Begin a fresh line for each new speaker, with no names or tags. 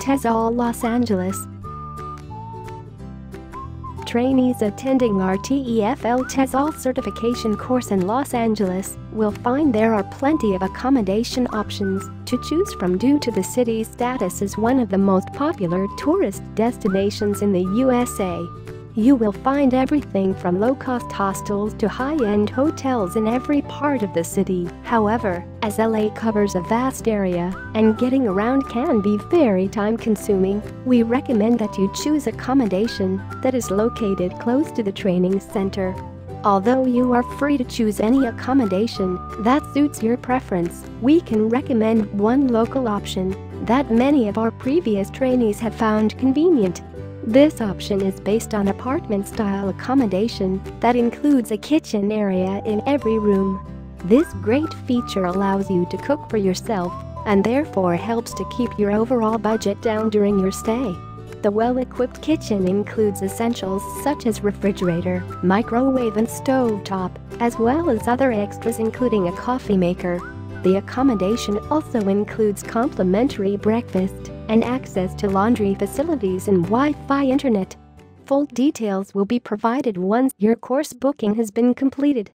TESOL Los Angeles. Trainees attending our TEFL TESOL certification course in Los Angeles will find there are plenty of accommodation options to choose from due to the city's status as one of the most popular tourist destinations in the USA. You will find everything from low-cost hostels to high-end hotels in every part of the city. However, as LA covers a vast area and getting around can be very time-consuming, we recommend that you choose accommodation that is located close to the training center. Although you are free to choose any accommodation that suits your preference, we can recommend one local option that many of our previous trainees have found convenient. This option is based on apartment-style accommodation that includes a kitchen area in every room. This great feature allows you to cook for yourself and therefore helps to keep your overall budget down during your stay. The well-equipped kitchen includes essentials such as refrigerator, microwave and stovetop, as well as other extras including a coffee maker. The accommodation also includes complimentary breakfast and access to laundry facilities and Wi-Fi internet. Full details will be provided once your course booking has been completed.